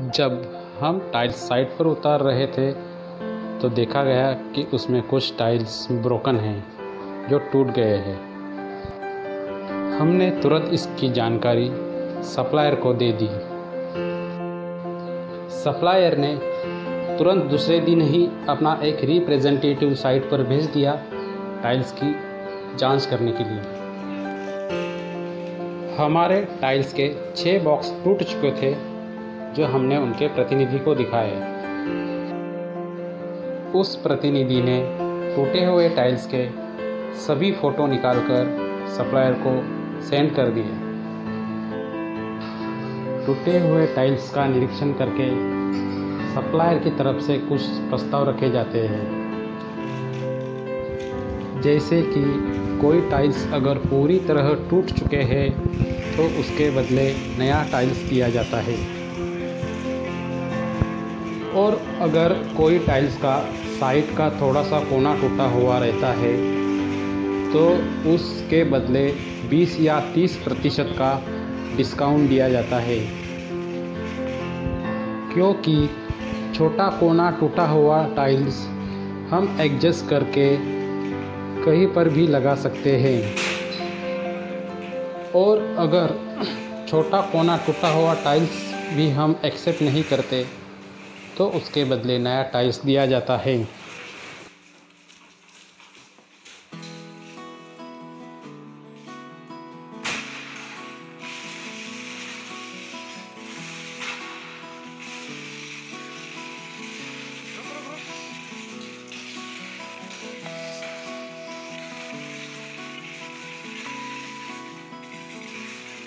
जब हम tiles site पर उतार रहे थे तो देखा गया कि उसमें कुछ टाइल्स ब्रोकन हैं, जो टूट गए हैं। हमने तुरंत इसकी जानकारी सप्लायर को दे दी। सप्लायर ने तुरंत दूसरे दिन ही अपना एक रिप्रेजेंटेटिव साइट पर भेज दिया टाइल्स की जाँच करने के लिए। हमारे टाइल्स के छः बॉक्स टूट चुके थे जो हमने उनके प्रतिनिधि को दिखाए। उस प्रतिनिधि ने टूटे हुए टाइल्स के सभी फ़ोटो निकालकर सप्लायर को सेंड कर दिए। टूटे हुए टाइल्स का निरीक्षण करके सप्लायर की तरफ़ से कुछ प्रस्ताव रखे जाते हैं। जैसे कि कोई टाइल्स अगर पूरी तरह टूट चुके हैं तो उसके बदले नया टाइल्स दिया जाता है। और अगर कोई टाइल्स का साइड का थोड़ा सा कोना टूटा हुआ रहता है तो उसके बदले 20 या 30 प्रतिशत का डिस्काउंट दिया जाता है। क्योंकि छोटा कोना टूटा हुआ टाइल्स हम एडजस्ट करके कहीं पर भी लगा सकते हैं। और अगर छोटा कोना टूटा हुआ टाइल्स भी हम एक्सेप्ट नहीं करते तो उसके बदले नया टाइल्स दिया जाता है।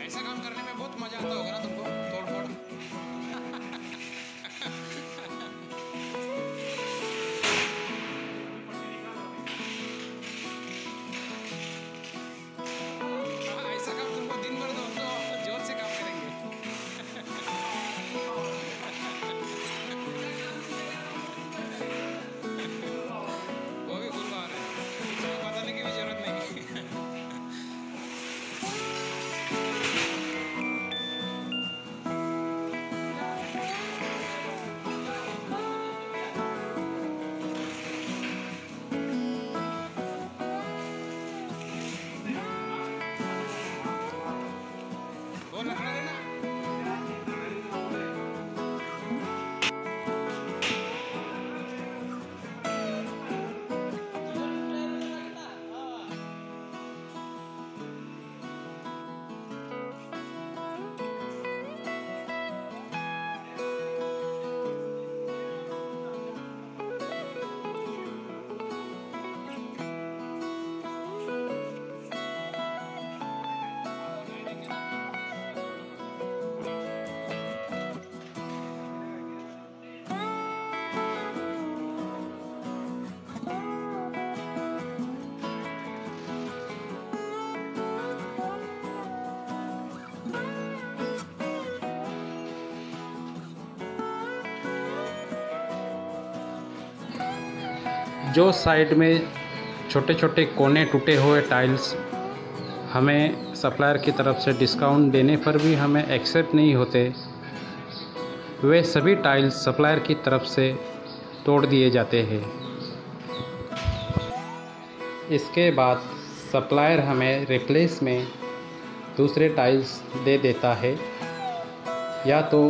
ऐसा काम करने में बहुत मज़ा आता होगा ना तुमको? जो साइड में छोटे छोटे कोने टूटे हुए टाइल्स हमें सप्लायर की तरफ़ से डिस्काउंट देने पर भी हमें एक्सेप्ट नहीं होते, वे सभी टाइल्स सप्लायर की तरफ़ से तोड़ दिए जाते हैं। इसके बाद सप्लायर हमें रिप्लेस में दूसरे टाइल्स दे देता है। या तो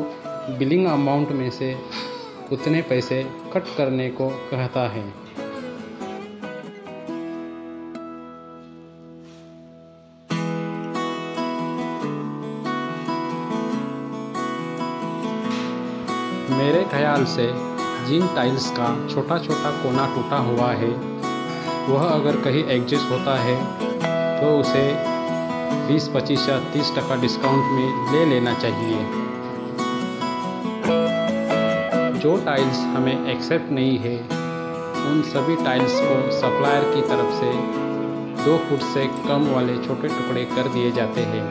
बिलिंग अमाउंट में से उतने पैसे कट करने को कहता है। मेरे ख्याल से जिन टाइल्स का छोटा छोटा कोना टूटा हुआ है, वह अगर कहीं एडजस्ट होता है तो उसे 20 पच्चीस या 30 टका डिस्काउंट में ले लेना चाहिए। जो टाइल्स हमें एक्सेप्ट नहीं है, उन सभी टाइल्स को सप्लायर की तरफ़ से दो फुट से कम वाले छोटे टुकड़े कर दिए जाते हैं।